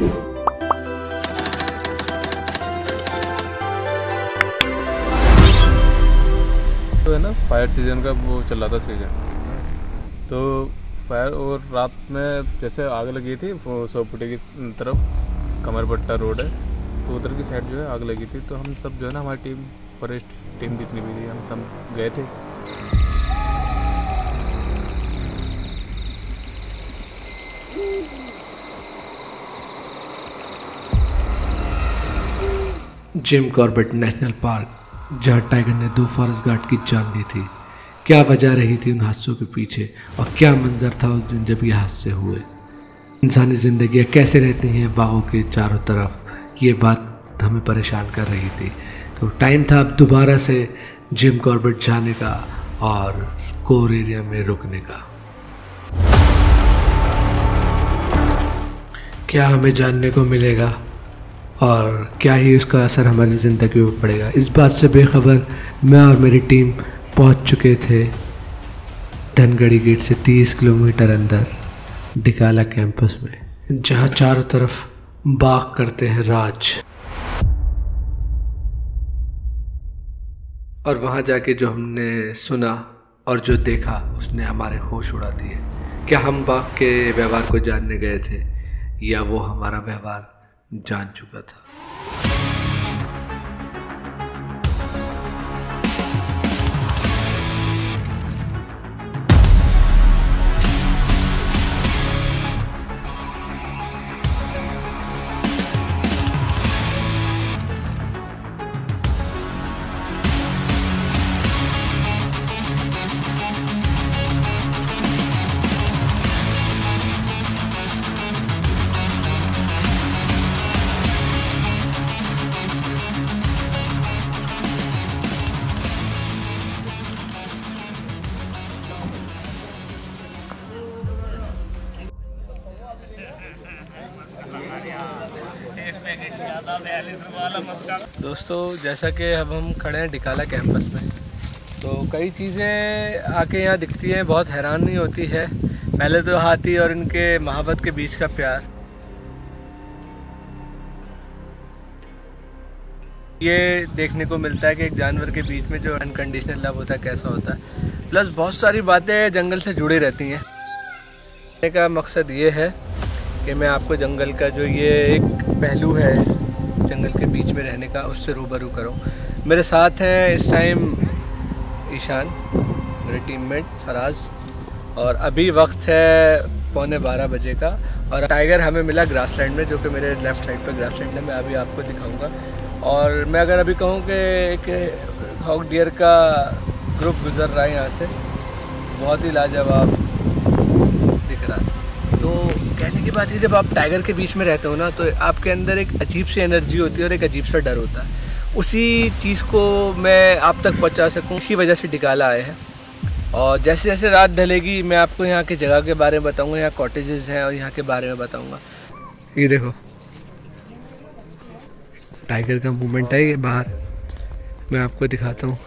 तो है ना फायर सीज़न का वो चल रहा था सीज़न तो फायर और रात में जैसे आग लगी थी सोपुटे की तरफ़, कमरपट्टा रोड है तो उधर की साइड जो है आग लगी थी। तो हम सब जो है ना, हमारी टीम फॉरेस्ट टीम जितनी भी थी, हम सब गए थे। जिम कॉर्बेट नेशनल पार्क, जहाँ टाइगर ने दो फॉरेस्ट गार्ड की जान ली थी। क्या वजह रही थी उन हादसों के पीछे, और क्या मंजर था उस दिन जब ये हादसे हुए? इंसानी ज़िंदगियाँ कैसे रहती हैं बाहों के चारों तरफ़? ये बात हमें परेशान कर रही थी। तो टाइम था अब दोबारा से जिम कॉर्बेट जाने का और कोर एरिया में रुकने का। क्या हमें जानने को मिलेगा? और क्या ही उसका असर हमारी ज़िंदगी में पड़ेगा। इस बात से बेखबर मैं और मेरी टीम पहुँच चुके थे धनगढ़ी गेट से 30 किलोमीटर अंदर डिकाला कैंपस में, जहाँ चारों तरफ़ बाग करते हैं राज। और वहाँ जाके जो हमने सुना और जो देखा, उसने हमारे होश उड़ा दिए। क्या हम बाग के व्यवहार को जानने गए थे? या वो हमारा व्यवहार जान चुका था। दोस्तों, जैसा कि अब हम खड़े हैं डिकाला कैंपस में तो कई चीज़ें आके यहाँ दिखती हैं, बहुत हैरान होती है। पहले तो हाथी और इनके महावत के बीच का प्यार। ये देखने को मिलता है कि एक जानवर के बीच में जो अनकंडीशनल लव होता है, कैसा होता है। प्लस बहुत सारी बातें जंगल से जुड़ी रहती हैं। का मकसद ये है कि मैं आपको जंगल का जो ये एक पहलू है जंगल के बीच में रहने का उससे रूबरू करूँ। मेरे साथ हैं इस टाइम ईशान, मेरे टीममेट फराज, और अभी वक्त है पौने बारह बजे का, और टाइगर हमें मिला ग्रासलैंड में, जो कि मेरे लेफ़्ट साइड पर ग्रासलैंड है, मैं अभी आपको दिखाऊँगा। और मैं अगर अभी कहूँ कि एक हॉक डियर का ग्रुप गुजर रहा है यहाँ से, बहुत ही लाजवाब दिख रहा है तो कहने की बात ये जब आप टाइगर के बीच में रहते हो ना तो आपके अंदर एक अजीब सी एनर्जी होती है और एक अजीब सा डर होता है। उसी चीज़ को मैं आप तक पहुँचा सकूँ, इसी वजह से डिकाला आए हैं। और जैसे जैसे रात ढलेगी, मैं आपको यहाँ की जगह के बारे में बताऊँगा, यहाँ कॉटेजेस हैं और यहाँ के बारे में बताऊँगा। ये देखो। टाइगर का मूवमेंट है, ये बाहर। मैं आपको दिखाता हूँ।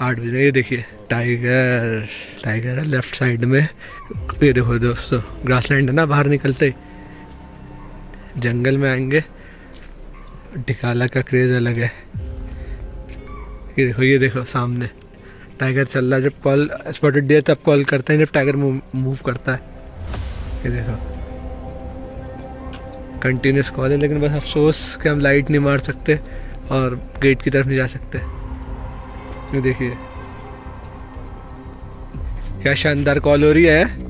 आठ बजे ये देखिए टाइगर टाइगर है लेफ़्ट साइड में। ये देखो दोस्तों ग्रासलैंड है ना, बाहर निकलते। जंगल में आएँगे। ढिकाला का क्रेज अलग है। ये देखो ये देखो, सामने। टाइगर चल रहा है, जब कॉल स्पॉटेड दिया तब कॉल करते हैं, जब टाइगर मूव करता है। ये देखो। कंटिन्यूस कॉल है, लेकिन बस अफसोस कि हम लाइट नहीं मार सकते और गेट की तरफ़ नहीं जा सकते। ये देखिए। क्या शानदार कॉल हो। रही है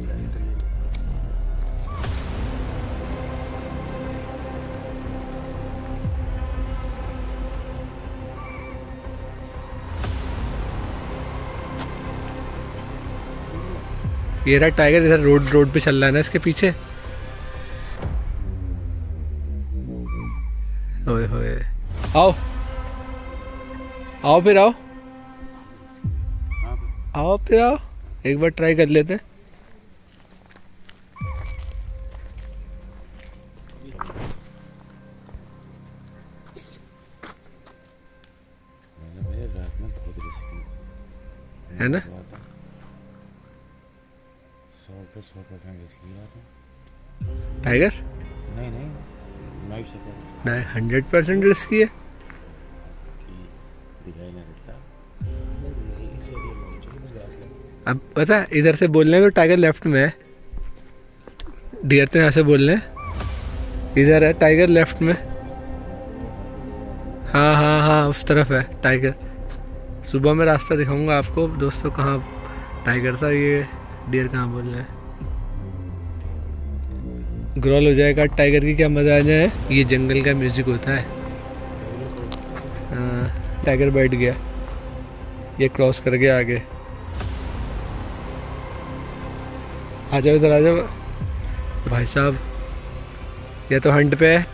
ये रहा टाइगर, इधर रोड रोड पे चल रहा है ना इसके पीछे। ओए होए। आओ। आओ फिर, आओ। आओ फिर आओ एक बार ट्राई कर लेते हैं। है ना? पे है टाइगर नहीं नहीं नहीं हंड्रेड परसेंट रिस्की है दिखाई नहीं देता। अब पता है इधर से बोलने तो टाइगर लेफ़्ट में है। डियर तो यहाँ से बोल रहे हैं इधर है टाइगर लेफ़्ट में। हाँ हाँ हाँ उस तरफ़ है टाइगर सुबह में रास्ता दिखाऊँगा आपको दोस्तों कहाँ टाइगर था ये डियर कहाँ बोल रहे हैं। ग्रोल हो जाएगा टाइगर की क्या मज़ा आ जाए? ये जंगल का म्यूज़िक होता है। हाँ, टाइगर बैठ गया। ये क्रॉस कर गया आगे। आ जाओ इधर आ जाओ भाई साहब, ये तो हंट पे है।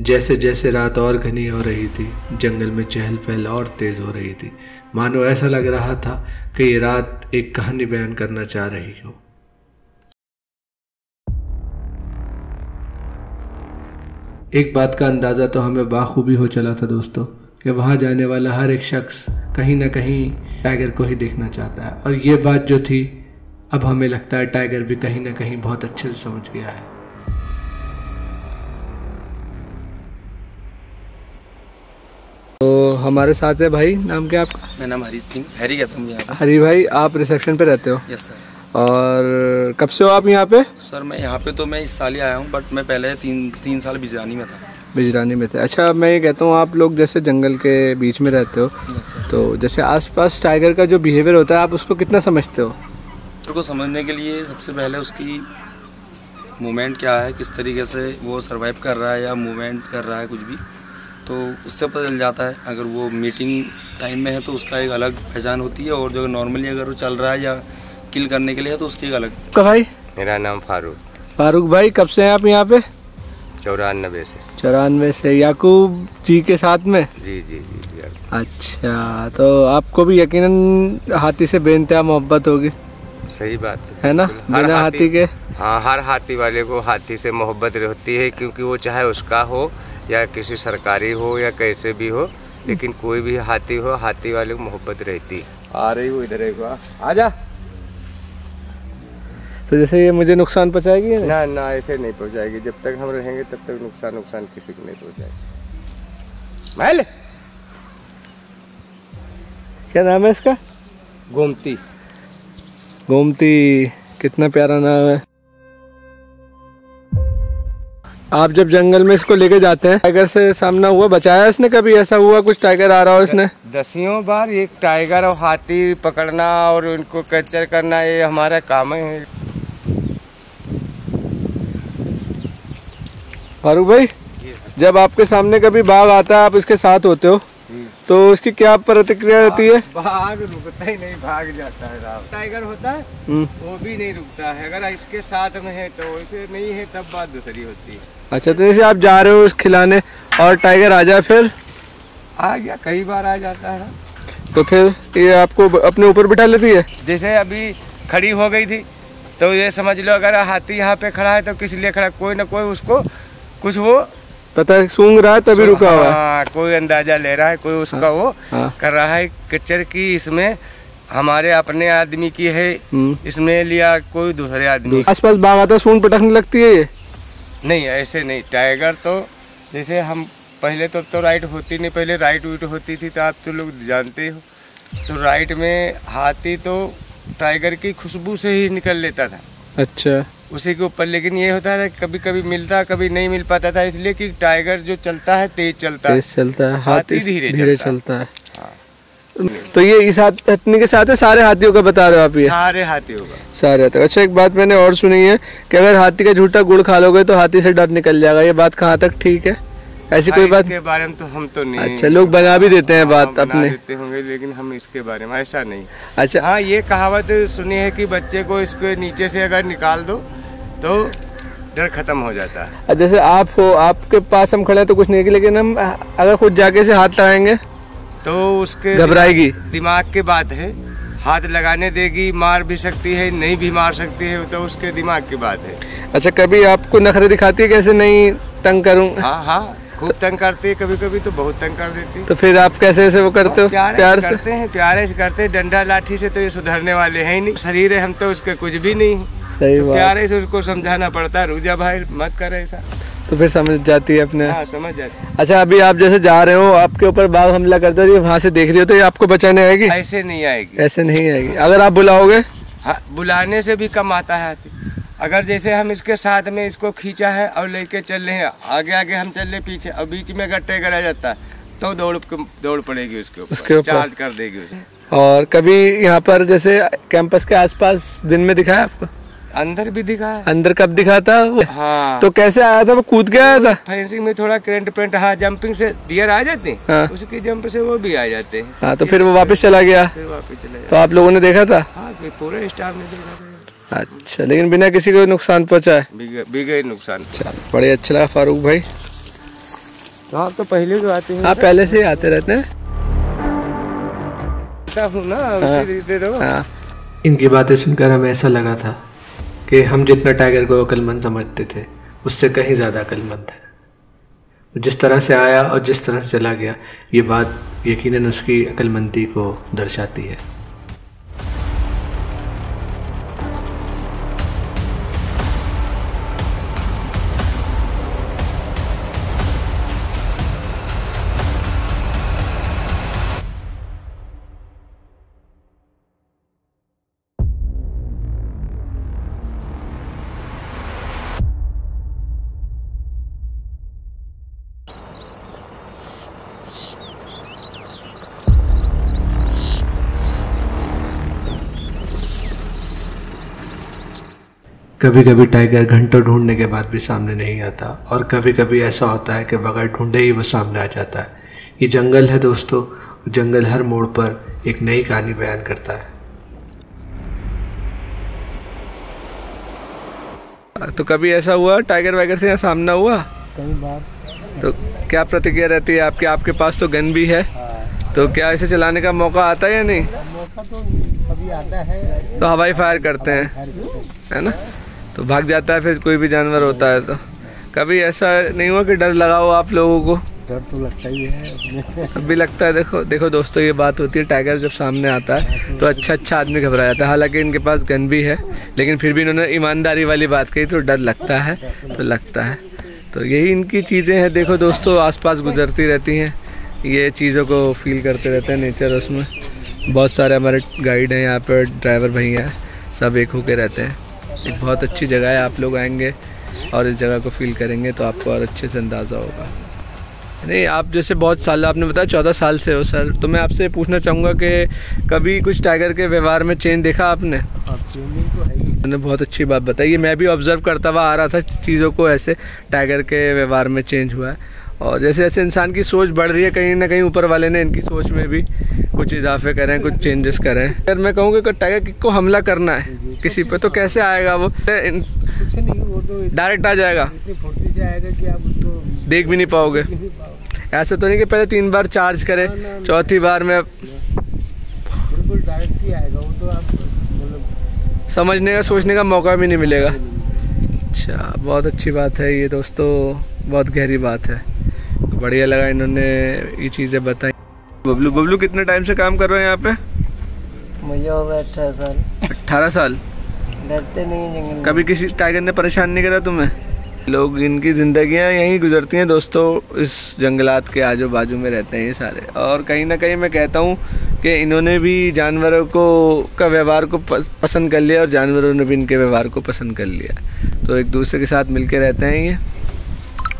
जैसे जैसे रात और घनी हो रही थी, जंगल में चहल पहल और तेज हो रही थी, मानो ऐसा लग रहा था कि ये रात एक कहानी बयान करना चाह रही हो। एक बात का अंदाज़ा तो हमें बाखूबी हो चला था दोस्तों, कि वहाँ जाने वाला हर एक शख्स कहीं ना कहीं टाइगर को ही देखना चाहता है। और ये बात जो थी अब हमें लगता है टाइगर भी कहीं ना कहीं बहुत अच्छे से समझ गया है। तो हमारे साथ है भाई नाम क्या आपका? मेरा नाम हरी सिंह हैरी कहता हूँ यहाँ हरी भाई आप रिसेप्शन पे रहते हो? Yes sir. और कब से हो आप यहाँ पे? सर मैं यहाँ पे तो मैं इस साल ही आया हूँ बट मैं पहले तीन तीन साल बिजरानी में था। बिजरानी में थे। अच्छा मैं ये कहता हूँ आप लोग जैसे जंगल के बीच में रहते हो तो जैसे आसपास टाइगर का जो बिहेवियर होता है आप उसको कितना समझते हो? को समझने के लिए सबसे पहले उसकी मूवमेंट क्या है किस तरीके से वो सरवाइव कर रहा है या मूवमेंट कर रहा है कुछ भी तो उससे पता चल जाता है। अगर वो मीटिंग टाइम में है तो उसका एक अलग पहचान होती है और जो नॉर्मली अगर वो चल रहा है या किल करने के लिए है तो उसकी एक अलग। का भाई मेरा नाम फारूक। फारूक भाई कब से हैं आप यहाँ पे? चौरानबे से। चौरानवे से। याकूब जी के साथ में? जी जी जी जी अच्छा तो आपको भी यकीनन हाथी से बेनतहा मोहब्बत होगी। सही बात है। है ना? हर बिना हाथी के? हाँ हर हाथी वाले को हाथी से मोहब्बत रहती है क्योंकि वो चाहे उसका हो या किसी सरकारी हो या कैसे भी हो लेकिन कोई भी हाथी हो हाथी वाले को मोहब्बत रहती है। आ रही हूँ इधर एक बार। आ जा तो जैसे ये मुझे नुकसान पहुँचाएगी ना ना ऐसे नहीं पहुंचाएगी। जब तक हम रहेंगे तब तक नुकसान नुकसान किसी को नहीं पहुंचाएगी। महल! क्या नाम है इसका? गोमती। गोमती कितना प्यारा नाम है। आप जब जंगल में इसको लेके जाते हैं टाइगर से सामना हुआ बचाया इसने कभी? ऐसा हुआ कुछ टाइगर आ रहा हो इसने? दसियों बार एक टाइगर और हाथी पकड़ना और उनको कैप्चर करना ये हमारा काम है। फारूक भाई जब आपके सामने कभी बाघ आता है आप इसके साथ होते हो तो उसकी क्या प्रतिक्रिया रहती है? भाग रुकता ही नहीं भाग जाता है राव टाइगर होता है? हम्म, वो भी नहीं रुकता है। अगर इसके साथ में है तो इसे नहीं है तब बात दूसरी होती है। अच्छा तो जैसे आप जा रहे हो उस खिलाने और टाइगर आ जाए फिर? आ गया कई बार आ जाता है। तो फिर ये आपको अपने ऊपर बिठा लेती है? जैसे अभी खड़ी हो गई थी तो ये समझ लो अगर हाथी यहाँ पे खड़ा है तो किस लिए खड़ा? कोई ना कोई उसको कुछ वो? पता है सूंघ रहा है तभी रुका हुआ हाँ। कोई अंदाज़ा ले रहा है कोई उसका वो हाँ। कर रहा है कच्चर की इसमें। हमारे अपने आदमी की है हम्म। इसमें लिया कोई दूसरे आदमी। आसपास बाघ आता है पटकने लगती है ये? नहीं ऐसे नहीं टाइगर तो जैसे हम पहले तो तो राइट होती नहीं पहले राइट उइट होती थी तो आप तो लोग जानते हो। तो राइट में हाथी तो टाइगर की खुशबू से ही निकल लेता था। अच्छा। उसी के ऊपर लेकिन ये होता है कभी कभी मिलता कभी नहीं मिल पाता था इसलिए कि टाइगर जो चलता है तेज चलता है तेज चलता है हाथी धीरे धीरे चलता चलता है। तो ये इस हाथी हथनी के साथ है सारे हाथियों का बता रहे हो आप ये? सारे हाथियों का। सारे हाथियों अच्छा एक बात मैंने और सुनी है कि अगर हाथी का झूठा गुड़ खा लोगे तो हाथी से डर निकल जाएगा ये बात कहाँ तक ठीक है? ऐसी कोई बात इसके बारे में तो हम तो नहीं अच्छा लोग बना भी देते हैं बात अपने। देते होंगे लेकिन हम इसके बारे में ऐसा नहीं। अच्छा। हाँ ये कहावत सुनी है कि बच्चे को इसके नीचे से अगर निकाल दो तो डर खत्म हो जाता है। जैसे आप हो आपके पास हम खड़े हैं तो कुछ नहीं लेकिन हम अगर खुद जाके से हाथ लगाएँगे तो उसके घबराएगी। दिमाग की बात है। हाथ लगाने देगी मार भी सकती है नहीं भी मार सकती है तो उसके दिमाग की बात है। अच्छा कभी आपको नखरे दिखाती है कैसे नहीं तंग करूँ? हाँ हाँ। खूब तंग करती है कभी कभी तो बहुत तंग कर देती तो फिर आप कैसे ऐसे वो करते हो? प्यार प्यार से? करते हैं प्यारे से करते हैं डंडा लाठी से तो ये सुधरने वाले हैं ही नहीं। शरीर है हम तो उसके कुछ भी नहीं। सही बात। प्यारे से उसको समझाना पड़ता है रुजा भाई मत कर ऐसा। तो फिर समझ जाती है अपने? हाँ समझ जाती है। अच्छा अभी आप जैसे जा रहे हो आपके ऊपर बाघ हमला करते हो वहाँ से देख रही हो तो ये आपको बचाने आएगी? ऐसे नहीं आएगी। ऐसे नहीं आएगी। अगर आप बुलाओगे? हाँ बुलाने से भी कम आता है अगर जैसे हम इसके साथ में इसको खींचा है और लेके चल रहे हैं आगे आगे हम चल रहे पीछे और बीच में अगर टैगर आ जाता है तो दौड़ दौड़ पड़ेगी उसके ऊपर उसके ऊपर। चार्ज कर देगी उसे। और कभी यहाँ पर जैसे कैंपस के आसपास दिन में दिखाया आपको? अंदर भी दिखा अंदर कब दिखा था वो? हाँ। तो कैसे आया था? वो कूद के आया था? फेंसिंग में थोड़ा करंट पेंट हाँ जंपिंग से डियर आ जाते हैं हाँ। उसकी जंप से वो भी आ जाते हैं। हाँ तो फिर वो वापस चला गया। फिर वापस चले तो आप लोगों ने देखा था? हाँ पूरे स्टाफ ने देखा था। अच्छा लेकिन बिना किसी को नुकसान पहुँचा है बिगड़ नुकसान। चल बड़े अच्छा लगा फारूक भाई। तो आप तो पहले तो आते हैं हाँ पहले से ही आते रहते हैं। ना रहो। हाँ। इनकी बातें सुनकर हमें ऐसा लगा था कि हम जितना टाइगर को अक्लमंद समझते थे उससे कहीं ज़्यादा अक्लमंद है। जिस तरह से आया और जिस तरह से चला गया ये बात यकीनन उसकी अक्लमंदी को दर्शाती है। कभी कभी टाइगर घंटों ढूँढने के बाद भी सामने नहीं आता और कभी कभी ऐसा होता है कि बगैर ढूंढे ही वो सामने आ जाता है। ये जंगल है दोस्तों जंगल हर मोड़ पर एक नई कहानी बयान करता है। तो कभी ऐसा हुआ? टाइगर वाइगर से यहाँ सामना हुआ? कई बार। तो क्या प्रतिक्रिया रहती है आपके? आपके पास तो गन भी है। तो क्या इसे चलाने का मौका आता है या नहीं? मौका तो कभी आता है। तो हवाई फायर करते हैं। है ना? तो भाग जाता है फिर कोई भी जानवर होता है तो। कभी ऐसा नहीं हुआ कि डर लगा हो आप लोगों को? डर तो लगता ही है। अभी लगता है देखो देखो दोस्तों ये बात होती है टाइगर जब सामने आता है तो अच्छा अच्छा आदमी घबरा जाता है। हालाँकि इनके पास गन भी है लेकिन फिर भी इन्होंने ईमानदारी वाली बात कही तो डर लगता है तो लगता है। तो यही इनकी चीज़ें हैं देखो दोस्तों आसपास गुजरती रहती हैं। ये चीज़ों को फील करते रहते हैं नेचर उसमें। बहुत सारे हमारे गाइड हैं यहाँ पर ड्राइवर भैया सब एक होके रहते हैं। एक बहुत अच्छी जगह है आप लोग आएँगे और इस जगह को फील करेंगे तो आपको और अच्छे से अंदाज़ा होगा। नहीं आप जैसे बहुत साल आपने बताया चौदह साल से हो सर तो मैं आपसे पूछना चाहूँगा कि कभी कुछ टाइगर के व्यवहार में चेंज देखा आपने? अब तो मैंने बहुत अच्छी बात बताई ये मैं भी ऑब्ज़र्व करता हुआ आ रहा था चीज़ों को ऐसे टाइगर के व्यवहार में चेंज हुआ है। और जैसे जैसे इंसान की सोच बढ़ रही है कहीं ना कहीं ऊपर वाले ने इनकी सोच में भी कुछ इजाफे करें कुछ चेंजेस करें अगर मैं कहूँगा कि टाइगर किक को हमला करना है किसी पे तो कैसे आएगा वो? वो तो डायरेक्ट आ जाएगा। देख भी नहीं पाओगे। ऐसा तो नहीं कि पहले तीन बार चार्ज करे चौथी बार में बिल्कुल डायरेक्ट ही आएगा वो तो आप मतलब समझने का सोचने का मौका भी नहीं मिलेगा। अच्छा बहुत अच्छी बात है ये दोस्तों बहुत गहरी बात है। बढ़िया लगा इन्होंने ये चीज़ें बताई। बबलू बबलू कितने टाइम से काम कर रहे हो यहाँ पे? मुझे हो गया अठारह साल। अट्ठारह साल? डरते नहीं जंगल कभी किसी टाइगर ने परेशान नहीं करा तुम्हें? लोग इनकी ज़िंदगियाँ यहीं गुजरती हैं दोस्तों इस जंगलात के आजू बाजू में रहते हैं ये सारे। और कहीं ना कहीं मैं कहता हूँ कि इन्होंने भी जानवरों को का व्यवहार को पसंद कर लिया और जानवरों ने भी इनके व्यवहार को पसंद कर लिया। तो एक दूसरे के साथ मिल के रहते हैं ये।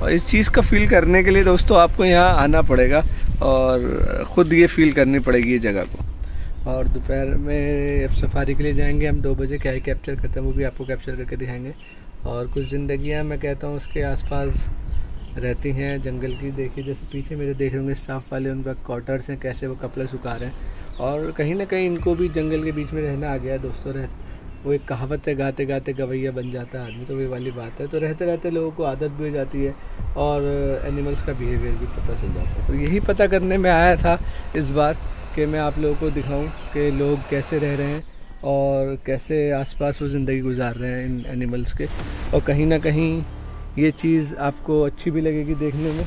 और इस चीज़ का फील करने के लिए दोस्तों आपको यहाँ आना पड़ेगा और ख़ुद ये फील करनी पड़ेगी ये जगह को। और दोपहर में अब सफारी के लिए जाएँगे, हम दो बजे क्या ही कैप्चर करते हैं, वो भी आपको कैप्चर करके दिखाएँगे। और कुछ ज़िंदगियाँ मैं कहता हूँ उसके आसपास रहती हैं, जंगल की देखिए जैसे पीछे मेरे देख रहे होंगे स्टाफ वाले, उनका क्वार्टर्स हैं, कैसे वो कपड़े सुखा रहे हैं। और कहीं ना कहीं इनको भी जंगल के बीच में रहना आ गया है दोस्तों, रह वो एक कहावत है, गाते गाते गवैया बन जाता है आदमी तो वही वाली बात है। तो रहते रहते लोगों को आदत भी हो जाती है और एनिमल्स का बिहेवियर भी पता चल जाता है। तो यही पता करने में आया था इस बार कि मैं आप लोगों को दिखाऊँ कि लोग कैसे रह रहे हैं और कैसे आसपास वो ज़िंदगी गुजार रहे हैं इन एनिमल्स के। और कहीं ना कहीं ये चीज़ आपको अच्छी भी लगेगी देखने में।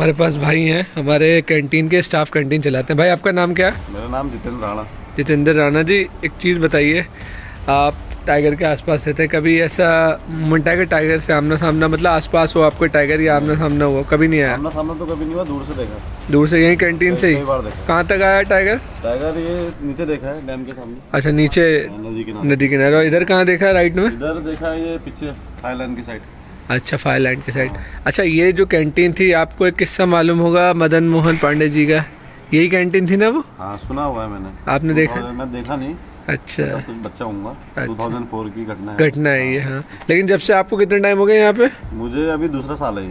हमारे पास भाई हैं हमारे कैंटीन के स्टाफ कैंटीन चलाते हैं। भाई आपका नाम क्या? है मेरा नाम जितेंद्र राणा। जितेंद्र राणा जी एक चीज़ बताइए आप टाइगर के आसपास रहते हैं कभी ऐसा मुंटा के टाइगर से आमना सामना मतलब आसपास हो आपको टाइगर या आमना सामना हुआ? कभी नहीं आया? सामना सामना तो कभी नहीं हुआ दूर से देखा। दूर से यही कैंटीन से ही? कहाँ तक आया टाइगर टाइगर ये नीचे देखा है डैम के सामने। अच्छा नीचे? नदी के नदी किनारे। और इधर कहाँ देखा है राइट में? इधर देखा है ये पीछे थाईलैंड की साइड अच्छा फायर फायरलैंड के साइड अच्छा ये जो कैंटीन थी आपको एक किस्सा मालूम होगा मदन मोहन पांडे जी का. यही कैंटीन थी ना वो? हाँ सुना हुआ है मैंने. आपने देखा? मैं देखा नहीं. अच्छा. कुछ बच्चा हूँगा. अच्छा। 2004 की घटना है. घटना है ये हाँ. लेकिन जब से आपको कितना टाइम हो गया यहाँ पे? मुझे अभी दूसरा साल है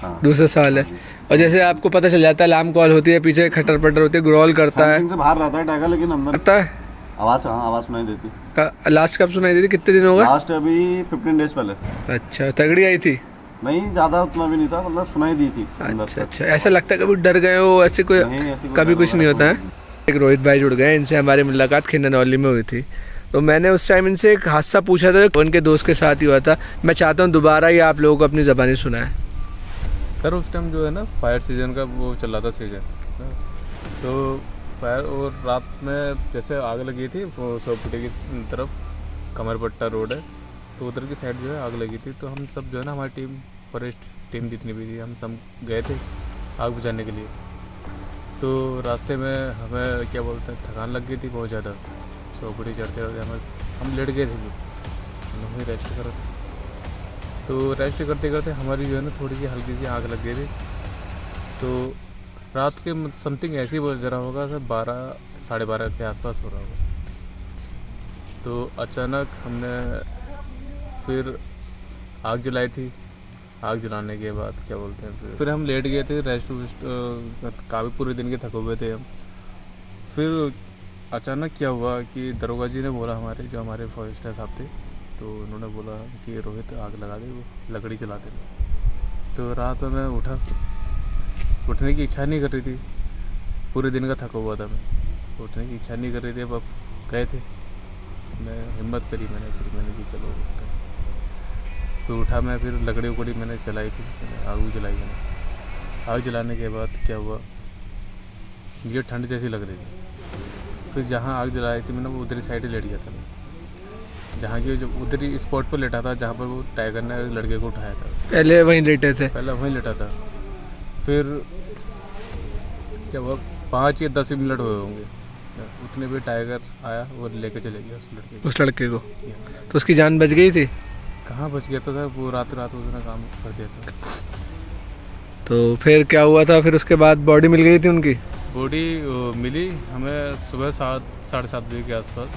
हाँ. दूसरा साल है. और जैसे आपको पता चल जाता है लाम कॉल होती है पीछे खटर पटर होती है ग्रोल करता है. से बाहर रहता है टाइगर लेकिन अंदर करता है? आवाज़ हाँ आवाज़ सुनाई देती। लास्ट कब सुनाई दी थी कितने दिन होगा? लास्ट अभी 15 डेज़ पहले। अच्छा तगड़ी आई थी? नहीं ज़्यादा उतना भी नहीं था मतलब सुनाई दी थी अच्छा अच्छा। ऐसा लगता है कभी डर गए हो ऐसे कोई नहीं, ऐसी कोई कभी कुछ नहीं होता है? एक रोहित भाई जुड़ गए इनसे हमारी मुलाकात खिन्नौली में हुई थी। तो मैंने उस टाइम इनसे एक हादसा पूछा था उनके दोस्त के साथ ही हुआ था। मैं चाहता हूँ दोबारा ही आप लोगों को अपनी ज़बानी सुनाए। सर उस टाइम जो है ना फायर सीज़न का वो चल रहा था सीज़न तो फायर और रात में जैसे आग लगी थी सोपटी की तरफ़, कमरपट्टा रोड है तो उधर की साइड जो है आग लगी थी तो हम सब जो है ना हमारी टीम फॉरेस्ट टीम जितनी भी थी, हम सब गए थे आग बुझाने के लिए। तो रास्ते में हमें क्या बोलते हैं, थकान लग गई थी बहुत ज़्यादा सोपटी चढ़ते चढ़ते हमें, हम लेट गए थे। हम रेस्ट कर। तो रेस्ट करते करते हमारी जो है ना थोड़ी सी हल्की सी आग लग गई थी। तो रात के समथिंग ऐसे ही बज रहा होगा सर, बारह, साढ़े बारह के आसपास हो रहा होगा। तो अचानक हमने फिर आग जलाई थी। आग जलाने के बाद क्या बोलते हैं फिर फिर हम लेट गए थे रेस्ट वेस्ट काफ़ी पूरे दिन के थके हुए थे हम। फिर अचानक क्या हुआ कि दरोगा जी ने बोला हमारे, जो हमारे फॉरेस्टर साहब थे तो उन्होंने बोला कि रोहित आग लगा दे, वो लकड़ी चला दे। तो रात मैं उठा उठने की इच्छा नहीं कर रही थी। पूरे दिन का थका हुआ था मैं। उठने की इच्छा नहीं कर रही थी अब गए थे। मैं हिम्मत करी मैंने फिर मैंने कि चलो फिर उठा मैं फिर लकड़ी उकड़ी मैंने चलाई थी मैंने आग भी जलाई मैंने। आग जलाने के बाद क्या हुआ? ये ठंड जैसी लग रही थी। फिर जहाँ आग जलाई थी मैंने वो उधरी साइड ही लेट गया था मैं। जहाँ की जब उधरी स्पॉट पर लेटा था जहाँ पर वो टाइगर ने लड़के को उठाया था। पहले वहीं लेटे थे। पहले वहीं लेटा था। फिर क्या हुआ? पाँच या दस मिनट हुए होंगे। उतने भी टाइगर आया और लेके चले गया उस लड़के को। उस लड़के को? तो उसकी जान बच गई थी? कहाँ बच गया था सर? वो रात रात उसने काम कर दिया था। तो फिर क्या हुआ था? फिर उसके बाद बॉडी मिल गई थी उनकी? बॉडी मिली। हमें सुबह सात साढ़े सात बजे के आसपास।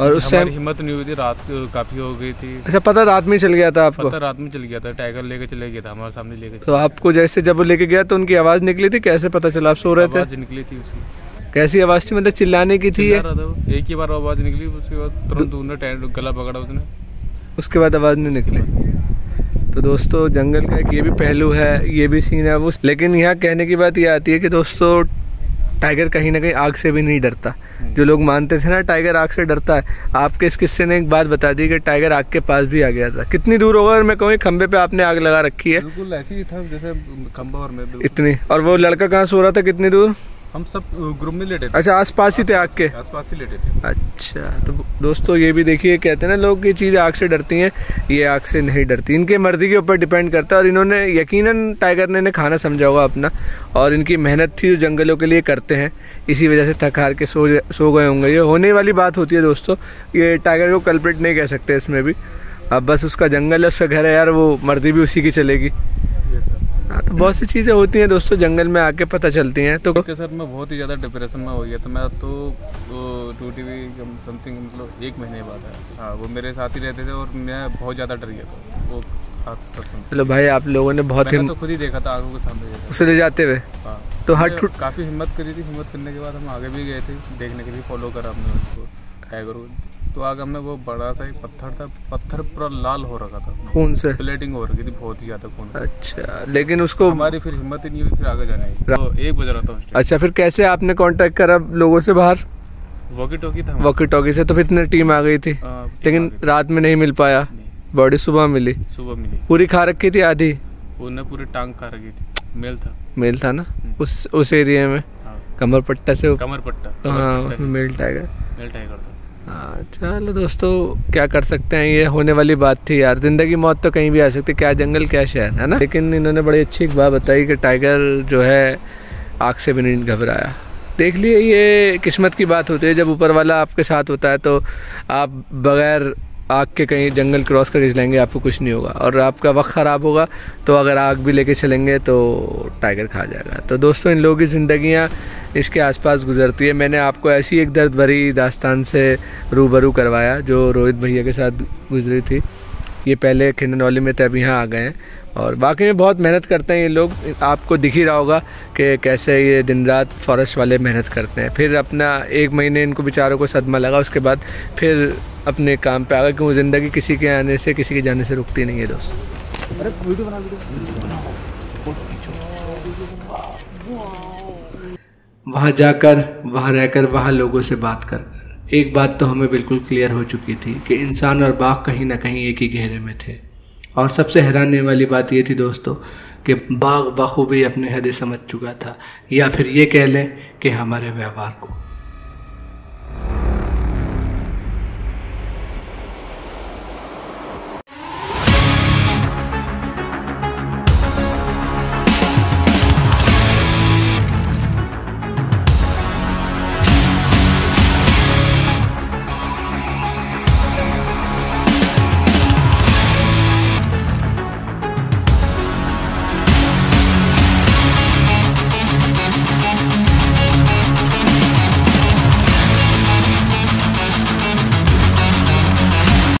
और उस टाइम हिम्मत नहीं हुई थी रात काफ़ी हो गई थी। अच्छा पता रात में चल गया था आपको? पता रात में चल गया था टाइगर लेके चले गया था हमारे सामने लेके तो आपको जैसे जब वो लेके गया तो उनकी आवाज़ निकली थी? कैसे पता चला? आप सो रहे थे? आवाज़ निकली थी उसकी। कैसी आवाज़ थी? मतलब चिल्लाने की थी एक ही बार आवाज़ निकली उसके बाद तुरंत उन्होंने गला पकड़ा उसने। उसके बाद आवाज़ नहीं निकली। तो दोस्तों जंगल का एक ये भी पहलू है ये भी सीन है वो। लेकिन यहाँ कहने की बात ये आती है कि दोस्तों टाइगर कहीं ना कहीं आग से भी नहीं डरता। जो लोग मानते थे ना टाइगर आग से डरता है। आपके इस किस्से ने एक बात बता दी कि टाइगर आग के पास भी आ गया था कितनी दूर होगा और मैं कहूँ खंबे पे आपने आग लगा रखी है। बिल्कुल ऐसी ही था जैसे खंबा और मैं इतनी। और वो लड़का कहाँ सो रहा था कितनी दूर? हम सब ग्रुप में लेटे थे। अच्छा आस पास ही थे आग के आसपास ही लेटे थे। अच्छा तो दोस्तों ये भी देखिए कहते हैं ना लोग ये चीज़ आग से डरती हैं ये आग से नहीं डरती। इनके मर्ज़ी के ऊपर डिपेंड करता है और इन्होंने यकीनन टाइगर ने इन्हें खाना समझा होगा अपना और इनकी मेहनत थी जो जंगलों के लिए करते हैं इसी वजह से थक हार के सो सो गए होंगे। ये होने वाली बात होती है दोस्तों ये टाइगर को कल्प्रिट नहीं कह सकते इसमें भी। अब बस उसका जंगल है उसका घर है यार वो मर्ज़ी भी उसी की चलेगी। बहुत सी चीज़ें होती हैं दोस्तों जंगल में आके पता चलती हैं तो सर मैं बहुत ही ज़्यादा डिप्रेशन में हो गया था मैं तो टू टी वी समथिंग मतलब एक महीने बाद है हाँ वो मेरे साथ ही रहते थे और मैं बहुत ज़्यादा डर गया था। वो चलो भाई आप लोगों ने बहुत मैंने हिम तो खुद ही देखा था आँखों के सामने उसे ले जाते हुए। हाँ। तो हर छुट काफ़ी हिम्मत करी थी हिम्मत करने के बाद हम आगे भी गए थे देखने के लिए फॉलो करा हमने उसको। टाइगर को तो आगे हमने वो बड़ा सा एक पत्थर था पत्थर पूरा लाल हो रखा था। खून से? प्लेटिंग हो रखी थी बहुत ही ज़्यादा खून। अच्छा लेकिन उसको हमारी फिर हिम्मत ही नहीं हुई फिर आगे जाने की। तो एक बज रहा था अच्छा फिर कैसे आपने कांटेक्ट करा लोगों से बाहर? वॉकी टॉकी था वॉकी टॉकी से तो फिर इतनी टीम आ गई थी। हाँ, लेकिन रात में नहीं मिल पाया। बॉडी सुबह मिली। सुबह मिली। पूरी खा रखी थी आधी? उन्हें पूरी टांग खा रखी थी। मेल था। मेल था ना? उस उस एरिया में? हाँ। कमर पट्टा से कमर पट्टा। हाँ मेल टाइगर मेल टाइगर था। चलो दोस्तों, क्या कर सकते हैं? ये होने वाली बात थी यार। ज़िंदगी मौत तो कहीं भी आ सकती, क्या जंगल, क्या शहर, है ना? लेकिन इन्होंने बड़ी अच्छी एक बात बताई कि टाइगर जो है, आग से भी नहीं घबराया। देख लिए, ये किस्मत की बात होती है, जब ऊपर वाला आपके साथ होता है तो आप बगैर आग के कहीं जंगल क्रॉस करके चलेंगे, आपको कुछ नहीं होगा। और आपका वक्त ख़राब होगा तो अगर आग भी लेके चलेंगे तो टाइगर खा जाएगा। तो दोस्तों, इन लोगों की ज़िंदगियाँ इसके आसपास गुजरती है। मैंने आपको ऐसी एक दर्द भरी दास्तान से रूबरू करवाया, जो रोहित भैया के साथ गुजरी थी। ये पहले खिंडनौली में अब यहाँ आ गए हैं। और बाकी में बहुत मेहनत करते हैं ये लोग। आपको दिख ही रहा होगा कि कैसे ये दिन रात फॉरेस्ट वाले मेहनत करते हैं। फिर अपना एक महीने इनको बेचारों को सदमा लगा, उसके बाद फिर अपने काम पे आ गए, क्योंकि ज़िंदगी किसी के आने से, किसी के जाने से रुकती नहीं है दोस्त। वहाँ जाकर, वहाँ रहकर, वहाँ लोगों से बात कर एक बात तो हमें बिल्कुल क्लियर हो चुकी थी कि इंसान और बाघ कहीं ना कहीं एक ही गहरे में थे। और सबसे हैरानी वाली बात ये थी दोस्तों कि बाघ बखूबी अपने हदें समझ चुका था, या फिर ये कह लें कि हमारे व्यवहार को।